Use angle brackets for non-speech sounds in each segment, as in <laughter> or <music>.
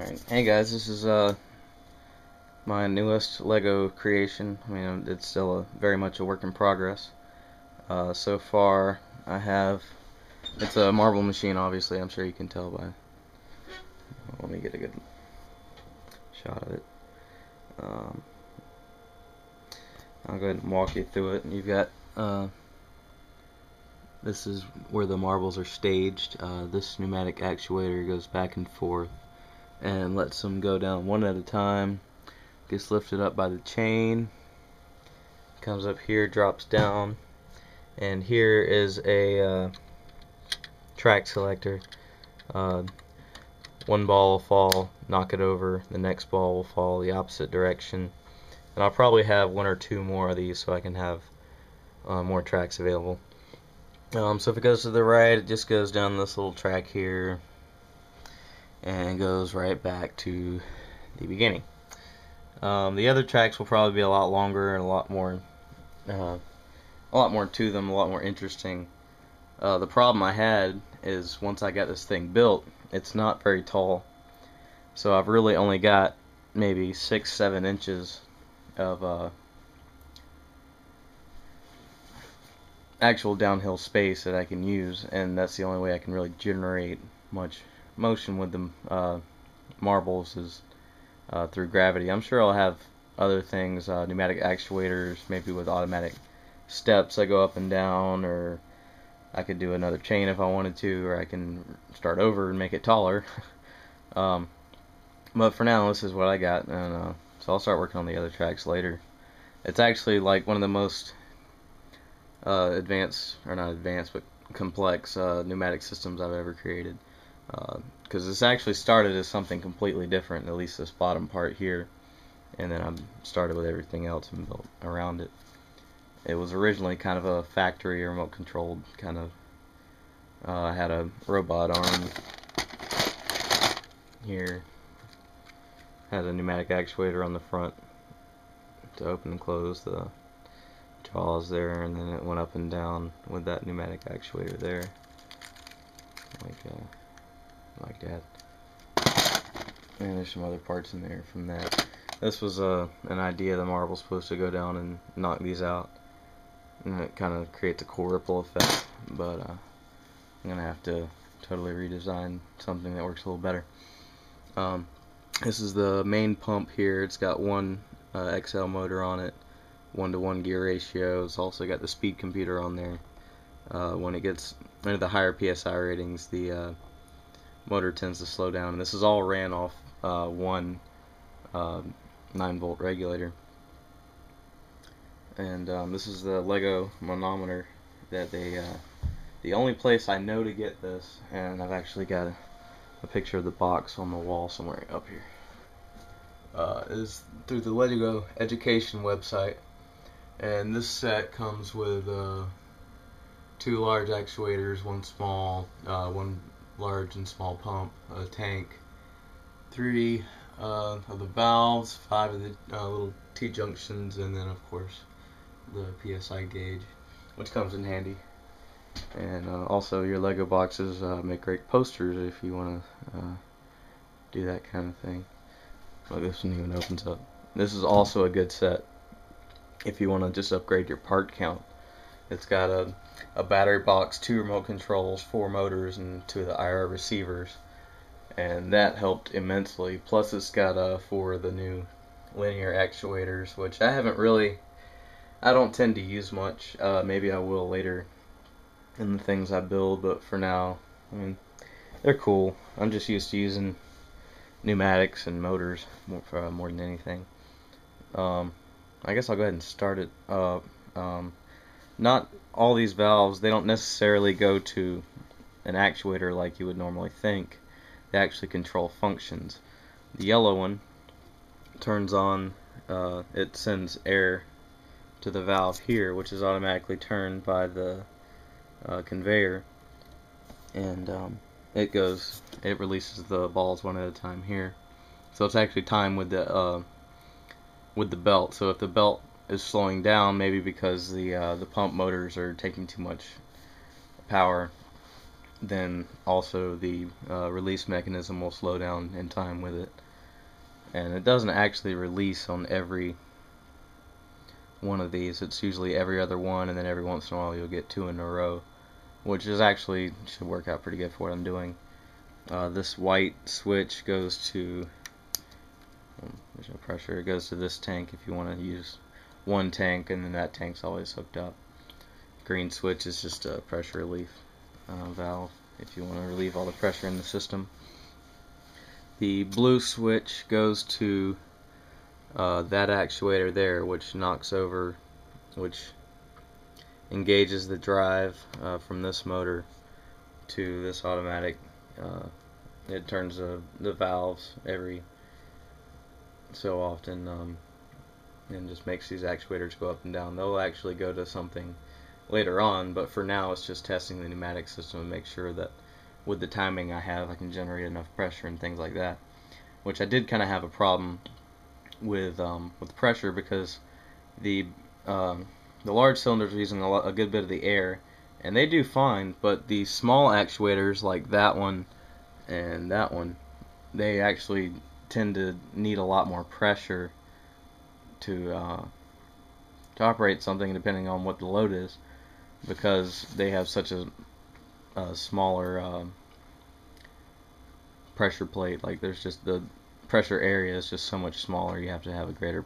Alright, hey guys, this is uh my newest Lego creation. I mean, it's still a, very much a work in progress. Uh, so far, I have it's a marble machine. Obviously, I'm sure you can tell by. Let me get a good shot of it. Um, I'll go ahead and walk you through it. You've got uh, this is where the marbles are staged. Uh, this pneumatic actuator goes back and forth and lets them go down one at a time. Gets lifted up by the chain, comes up here, drops down, and here is a uh, track selector. Uh, one ball will fall, knock it over, the next ball will fall the opposite direction. And I'll probably have one or two more of these so I can have uh, more tracks available. Um, so if it goes to the right, it just goes down this little track here, and goes right back to the beginning. Um, the other tracks will probably be a lot longer and a lot more, uh, a lot more to them, a lot more interesting. Uh, the problem I had is once I got this thing built, it's not very tall, so I've really only got maybe six, seven inches of uh, actual downhill space that I can use, and that's the only way I can really generate much motion with the uh, marbles is uh, through gravity. I'm sure I'll have other things, uh, pneumatic actuators, maybe with automatic steps that go up and down, or I could do another chain if I wanted to, or I can start over and make it taller. <laughs> um, but for now, this is what I got, and uh, so I'll start working on the other tracks later. It's actually like one of the most uh, advanced, or not advanced, but complex uh, pneumatic systems I've ever created because uh, this actually started as something completely different, at least this bottom part here, and then I started with everything else and built around it. It was originally kind of a factory remote controlled kind of. Uh, had a robot arm here, had a pneumatic actuator on the front to open and close the jaws there, and then it went up and down with that pneumatic actuator there, like. Uh, like that. And there's some other parts in there from that. This was uh, an idea the marble's supposed to go down and knock these out. And it kind of creates a cool ripple effect. But uh, I'm going to have to totally redesign something that works a little better. Um, this is the main pump here. It's got one uh, XL motor on it, one to one gear ratio. It's also got the speed computer on there. Uh, when it gets into the higher PSI ratings, the uh, motor tends to slow down. And this is all ran off uh, one uh, 9 volt regulator. And um, this is the Lego manometer that they, uh, the only place I know to get this, and I've actually got a, a picture of the box on the wall somewhere up here, uh, is through the Lego education website. And this set comes with uh, two large actuators, one small, uh, one large and small pump, a tank, three uh, of the valves, five of the uh, little T-junctions, and then of course the PSI gauge, which comes in handy. And uh, also your Lego boxes uh, make great posters if you want to uh, do that kind of thing. Well, this one even opens up. This is also a good set if you want to just upgrade your part count. It's got a, a battery box, two remote controls, four motors, and two of the IR receivers. And that helped immensely. Plus, it's got uh, four of the new linear actuators, which I haven't really, I don't tend to use much. Uh, maybe I will later in the things I build, but for now, I mean, they're cool. I'm just used to using pneumatics and motors more, uh, more than anything. Um, I guess I'll go ahead and start it up. Um, not all these valves, they don't necessarily go to an actuator like you would normally think. They actually control functions. The yellow one turns on, uh, it sends air to the valve here, which is automatically turned by the uh, conveyor. And um, it goes, it releases the balls one at a time here. So it's actually timed with the uh, with the belt. So if the belt is slowing down, maybe because the uh, the pump motors are taking too much power. then also the uh, release mechanism will slow down in time with it. And it doesn't actually release on every one of these. It's usually every other one, and then every once in a while you'll get two in a row, which is actually should work out pretty good for what I'm doing. Uh, this white switch goes to um, there's no pressure. It goes to this tank if you want to use one tank, and then that tank's always hooked up. Green switch is just a pressure relief uh, valve if you want to relieve all the pressure in the system. The blue switch goes to uh, that actuator there, which knocks over, which engages the drive uh, from this motor to this automatic. Uh, it turns the, the valves every so often um, and just makes these actuators go up and down. They'll actually go to something later on, but for now it's just testing the pneumatic system and make sure that with the timing I have I can generate enough pressure and things like that. Which I did kind of have a problem with um, with pressure because the um, the large cylinders are using a, lot, a good bit of the air and they do fine, but the small actuators like that one and that one, they actually tend to need a lot more pressure to uh, to operate something depending on what the load is because they have such a, a smaller um, pressure plate. Like there's just the pressure area is just so much smaller you have to have a greater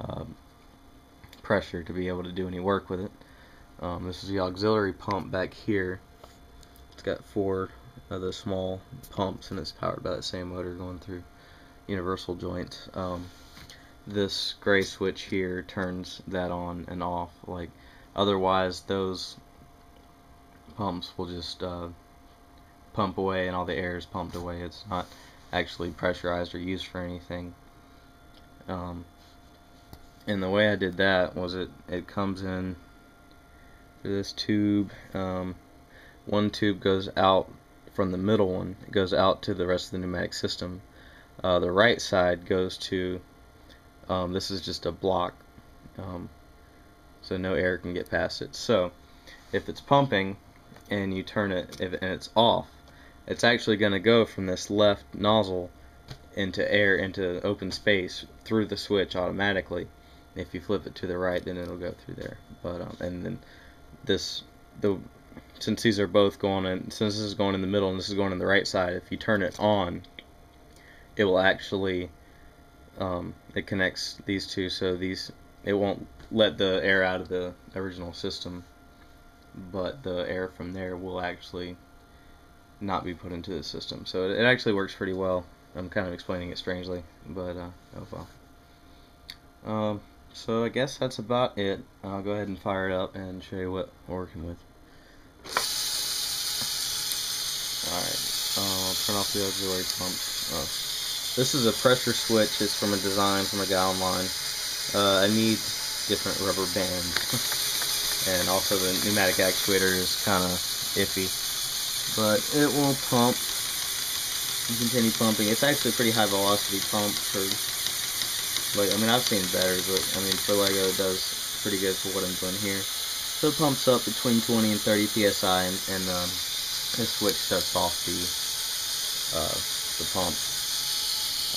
uh, pressure to be able to do any work with it. Um, this is the auxiliary pump back here. It's got four of the small pumps and it's powered by that same motor going through universal joints. Um, this gray switch here turns that on and off. Like otherwise, those pumps will just uh, pump away, and all the air is pumped away. It's not actually pressurized or used for anything. Um, and the way I did that was it it comes in through this tube. Um, one tube goes out from the middle one. It goes out to the rest of the pneumatic system uh, the right side goes to, um, this is just a block, um, so no air can get past it. So if it's pumping and you turn it if, and it's off, it's actually going to go from this left nozzle into air, into open space through the switch automatically. If you flip it to the right, then it'll go through there. But um, and then this the since these are both going in, since this is going in the middle and this is going in the right side, if you turn it on, it will actually um, it connects these two so these it won't let the air out of the original system but the air from there will actually not be put into the system. So it, it actually works pretty well. I'm kind of explaining it strangely but uh, oh well. Um, so I guess that's about it. I'll go ahead and fire it up and show you what we're working with. Alright uh, I'll turn off the auxiliary pumps oh. This is a pressure switch. It's from a design from a guy online. Uh, I need different rubber bands. <laughs> and also the pneumatic actuator is kind of iffy. But it will pump and continue pumping. It's actually a pretty high velocity pump for like I mean I've seen better, but I mean for Lego it does pretty good for what I'm doing here. So it pumps up between 20 and 30 psi, and, and um, this switch shuts off the uh, the pump.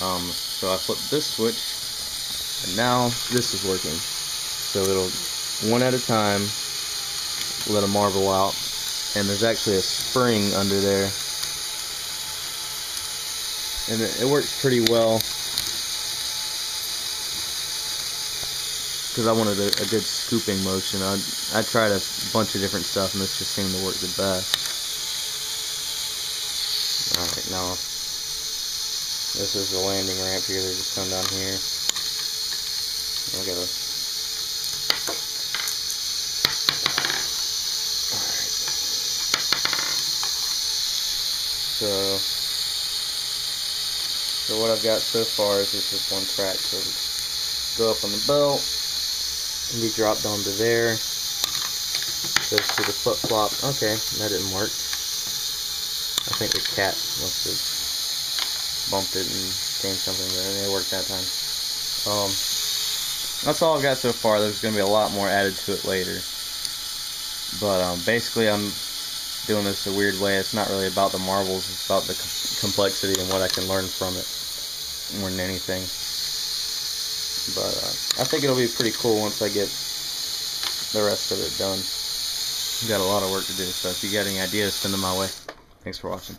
Um, so I flip this switch, and now this is working. So it'll, one at a time, let them marble out. And there's actually a spring under there. And it, it works pretty well. Because I wanted a, a, good scooping motion. I, I tried a bunch of different stuff, and this just seemed to work the best. Alright, now this is the landing ramp here. They just come down here. I gotta. Alright. So. So what I've got so far is just this one track. So go up on the belt and be dropped onto there. Goes to the flip flop. Okay, that didn't work. I think the cat must have bumped it and changed something, but it worked that time. Um, that's all I've got so far. There's going to be a lot more added to it later. But um, basically, I'm doing this a weird way. It's not really about the marbles. It's about the com- complexity and what I can learn from it more than anything. But uh, I think it'll be pretty cool once I get the rest of it done. Got a lot of work to do, so if you got any ideas, send them my way. Thanks for watching.